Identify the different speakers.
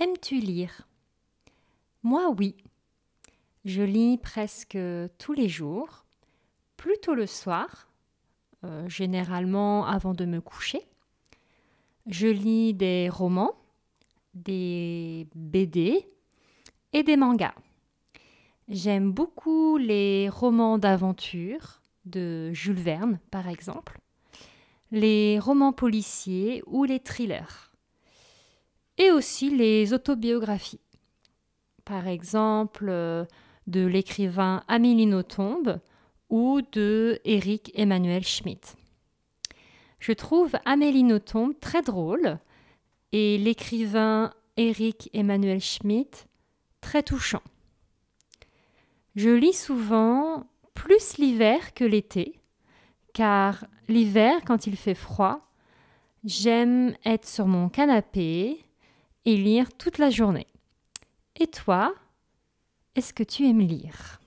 Speaker 1: Aimes-tu lire? Moi oui. Je lis presque tous les jours, plutôt le soir, euh, généralement avant de me coucher. Je lis des romans, des BD et des mangas. J'aime beaucoup les romans d'aventure de Jules Verne, par exemple, les romans policiers ou les thrillers et aussi les autobiographies. Par exemple, euh, de l'écrivain Amélie Nothomb ou de Éric Emmanuel Schmitt. Je trouve Amélie Nothomb très drôle et l'écrivain Éric Emmanuel Schmitt très touchant. Je lis souvent plus l'hiver que l'été, car l'hiver, quand il fait froid, j'aime être sur mon canapé, et lire toute la journée. Et toi, est-ce que tu aimes lire?